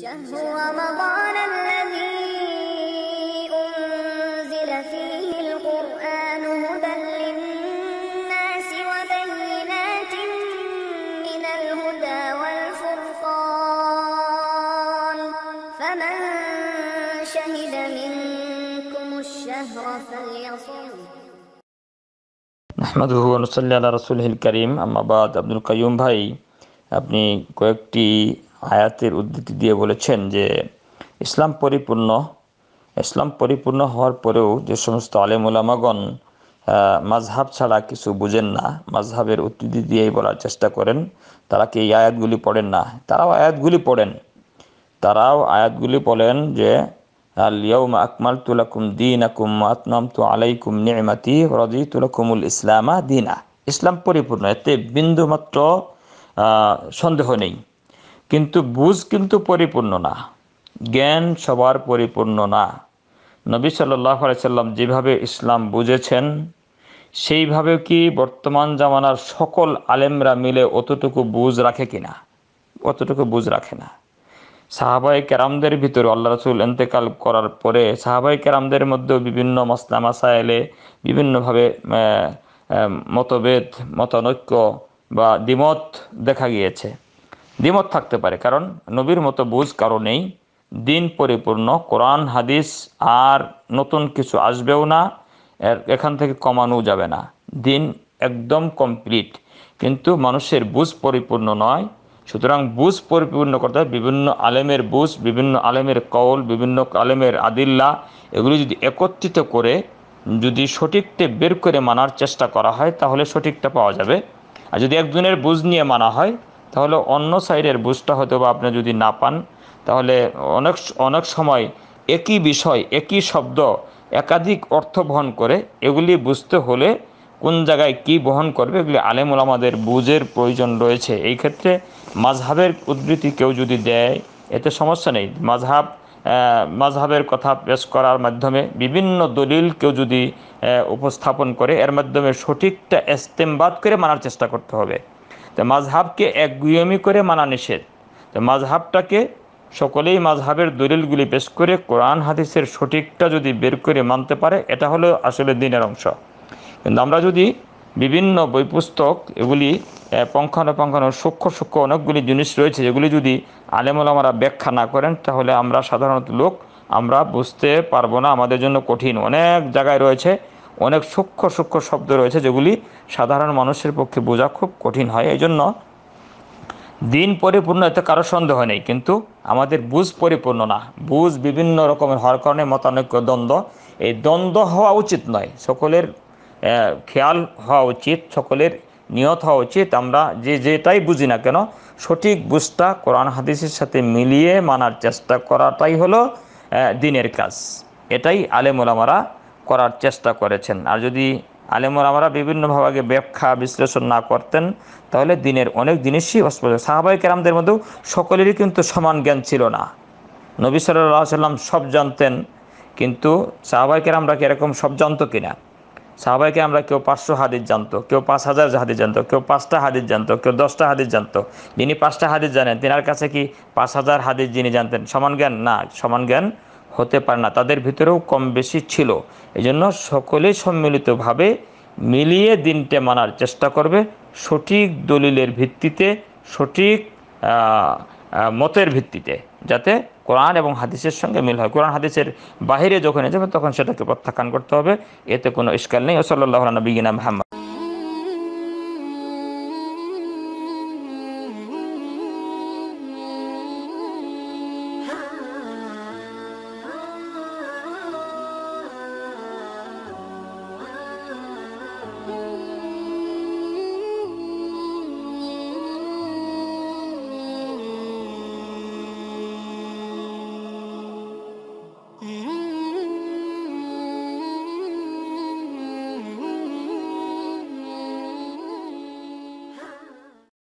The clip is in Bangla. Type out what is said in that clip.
شهر رمضان الذي أنزل فيه القرآن هدى للناس وبينات من الهدى والفرقان فمن شهد منكم الشهر فليصم আহমদুহু অনুসল্লি আল্লাহ রসুলহিল করিম আম্মাবাদ আব্দুল কাইয়ুম ভাই আপনি কয়েকটি আয়াতের উদ্ধৃতি দিয়ে বলেছেন যে, ইসলাম পরিপূর্ণ ইসলাম পরিপূর্ণ হওয়ার পরেও যে সমস্ত আলেমুলামাগণ মাঝহাব ছাড়া কিছু বুঝেন না মাঝহাবের উদ্ধৃতি দিয়েই বলার চেষ্টা করেন, তারা কি এই আয়াতগুলি পড়েন না? তারাও আয়াতগুলি পড়েন। তারাও আয়াতগুলি বলেন যে আলিয়াউম আকমাল তুলাকুম দিন আকুম আতনাম তু আলাইকুম নিয়মাতি রদি তুলাকুমুল ইসলামা দিনা। ইসলাম পরিপূর্ণ, এতে বিন্দুমাত্র সন্দেহ নেই। কিন্তু বুঝ কিন্তু পরিপূর্ণ না জ্ঞান সবার পরিপূর্ণ না। নবী সাল্লাহ সাল্লাম যেভাবে ইসলাম বুঝেছেন সেইভাবে কি বর্তমান জামানার সকল আলেমরা মিলে অতটুকু বুঝ রাখে কিনা অতটুকু বুঝ রাখে না। সাহাবাই কেরামদের ভিতরে আল্লাহ রসুল এন্তেকাল করার পরে সাহাবাই কেরামদের মধ্যেও বিভিন্ন মসলা মাসাইলে বিভিন্নভাবে আহ, আহ, মতভেদ মতানৈক্য বা দ্বিমত দেখা গিয়েছে। দ্বিমত থাকতে পারে, কারণ নবীর মতো বুঝ কারও নেই। দিন পরিপূর্ণ, কোরআন, হাদিস, আর নতুন কিছু আসবেও না এখান থেকে কমানো যাবে না। দিন একদম কমপ্লিট, কিন্তু মানুষের বুঝ পরিপূর্ণ নয়। সুতরাং বুঝ পরিপূর্ণ করতে বিভিন্ন আলেমের বুঝ, বিভিন্ন আলেমের কৌল বিভিন্ন আলেমের আদিল্লা, এগুলি যদি একত্রিত করে, যদি সঠিকটা বের করে মানার চেষ্টা করা হয়, তাহলে সঠিকটা পাওয়া যাবে। আর যদি একজনের বুঝ নিয়ে মানা হয় তাহলে অন্য সাইডের বুঝটা হয়তো বা আপনি যদি না পান, তাহলে অনেক অনেক সময় একই বিষয়, একই শব্দ একাধিক অর্থ বহন করে এগুলি বুঝতে হলে কোন জায়গায় কি বহন করবে এগুলি আলেমুল আমাদের বুঝের প্রয়োজন রয়েছে। এই ক্ষেত্রে মাঝহাবের উদ্ধৃতি কেউ যদি দেয়, এতে সমস্যা নেই। মাঝহাব মাঝহাবের কথা পেশ করার মাধ্যমে বিভিন্ন দলিল কেউ যদি উপস্থাপন করে, এর মাধ্যমে সঠিকটা এস্তেমবাদ করে মানার চেষ্টা করতে হবে। তো মাঝহাবকে একগুয়মি করে মানা নিষেধ। তো মাঝহাবটাকে সকলেই মাঝহাবের দলিলগুলি পেশ করে কোরআন হাদিসের সঠিকটা যদি বের করে মানতে পারে, এটা হলো আসলে দিনের অংশ। কিন্তু আমরা যদি বিভিন্ন বই পুস্তক এগুলি পঙ্খানুপঙ্খানু সূক্ষ্ম সূক্ষ্ম অনেকগুলি জিনিস রয়েছে, যেগুলি যদি আলেমুলামারা ব্যাখ্যা না করেন, তাহলে আমরা সাধারণত লোক, আমরা বুঝতে পারব না, আমাদের জন্য কঠিন। অনেক জায়গায় রয়েছে অনেক সূক্ষ্ম সূক্ষ্ম শব্দ রয়েছে যেগুলি সাধারণ মানুষের পক্ষে বোঝা খুব কঠিন হয়। এই জন্য দিন পরিপূর্ণ এতে কারও সন্দেহ নেই, কিন্তু আমাদের বুঝ পরিপূর্ণ না। বুঝ বিভিন্ন রকমের হওয়ার কারণে মতানৈক্য, দ্বন্দ্ব। এই দ্বন্দ্ব হওয়া উচিত নয়। সকলের খেয়াল হওয়া উচিত, সকলের নিয়ত হওয়া উচিত। আমরা যে যেটাই বুঝি না কেন, সঠিক বুঝটা কোরআন হাদিসের সাথে মিলিয়ে মানার চেষ্টা করাটাই হলো দিনের কাজ। এটাই আলেমুলামারা করার চেষ্টা করেছেন। আর যদি আলেমর আমরা বিভিন্নভাবে ব্যাখ্যা, বিশ্লেষণ না করতেন, তাহলে দিনের অনেক জিনিসই অস্পষ্ট সাহাবাই কেরামদের মধ্যেও সকলেরই কিন্তু সমান জ্ঞান ছিল না। নবী সাল্লাহ সাল্লাম সব জানতেন, কিন্তু সাহাবাই কেরামরা কি এরকম সব জানতো কিনা? সাহাবাইকে আমরা কেউ পাঁচশো হাদিস জানতো, কেউ পাঁচ হাজার হাদিস জানতো, কেউ পাঁচটা হাদিস জানতো, কেউ দশটা হাদিস জানতো। যিনি পাঁচটা হাদিস জানেন, তেনার কাছে কি পাঁচ হাজার হাদিস যিনি জানতেন? সমান জ্ঞান? না, সমান জ্ঞান হতে পারে না। তাদের ভিতরেও কম বেশি ছিল। এই জন্য সকলেই সম্মিলিতভাবে মিলিয়ে দিনটা মানার চেষ্টা করবে। সঠিক দলিলের ভিত্তিতে, সঠিক মতের ভিত্তিতে যাতে কোরআন এবং হাদিসের সঙ্গে মিল হয়। কোরআন হাদিসের বাহিরে যখন যাবে, তখন সেটাকে প্রত্যাখ্যান করতে হবে। এতে কোনো ইস্কাল নেই। ও সাল্লাহ নবীনা মোহাম্মদ।